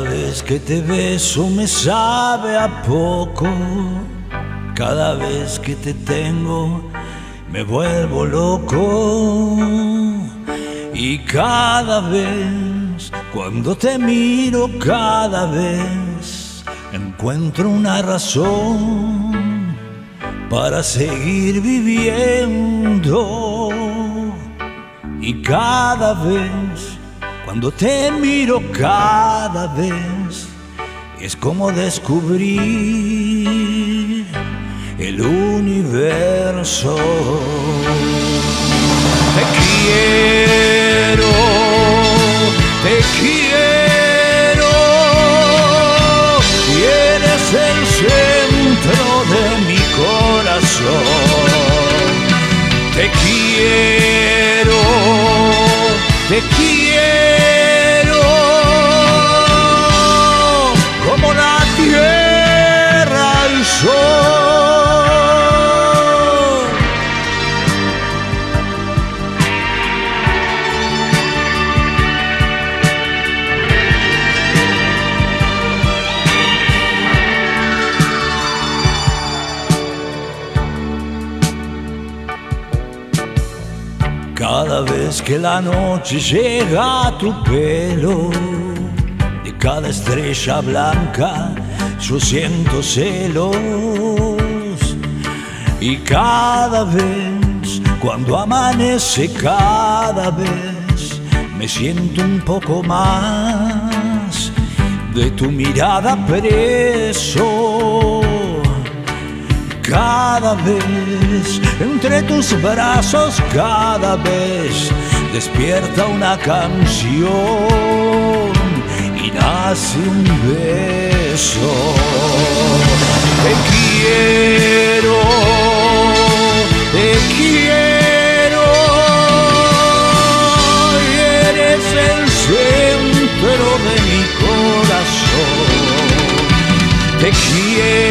vez que te beso me sabe a poco. Cada vez que te tengo me vuelvo loco. Y cada vez, cuando te miro, cada vez encuentro una razón para seguir viviendo. Y cada vez cuando te miro cada vez es como descubrir el universo. Te quiero, te quiero y eres el centro de mi corazón. Te quiero, te quiero Cada vez que la noche llega a tu pelo, de cada estrella blanca yo siento celos. Y cada vez, cuando amanece, cada vez me siento un poco más de tu mirada preso cada vez, entre tus brazos cada vez, despierta una canción y nace un beso. Te quiero, te quiero, eres el centro de mi corazón. Te quiero.